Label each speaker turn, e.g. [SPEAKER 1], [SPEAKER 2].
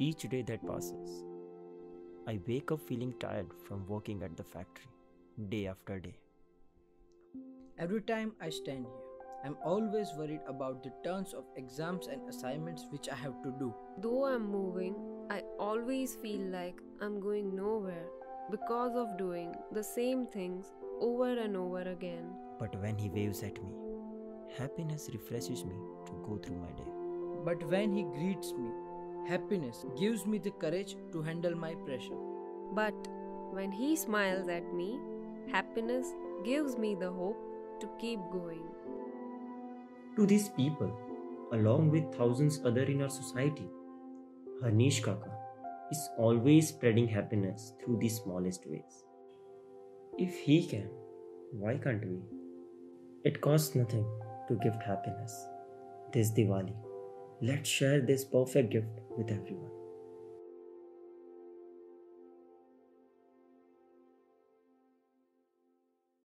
[SPEAKER 1] each day that passes, I wake up feeling tired from working at the factory day after day.
[SPEAKER 2] Every time I stand here, I'm always worried about the tons of exams and assignments which I have to do.
[SPEAKER 3] Though I'm moving, I always feel like I'm going nowhere because of doing the same things over and over again.
[SPEAKER 1] But when he waves at me, happiness refreshes me to go through my day.
[SPEAKER 2] But when he greets me, happiness gives me the courage to handle my pressure.
[SPEAKER 3] But when he smiles at me, happiness gives me the hope to keep going.
[SPEAKER 1] To these people, along with thousands other in our society, Harnish Kaka is always spreading happiness through the smallest ways. If he can, why can't we? It costs nothing to gift happiness. This Diwali, let's share this perfect gift with everyone.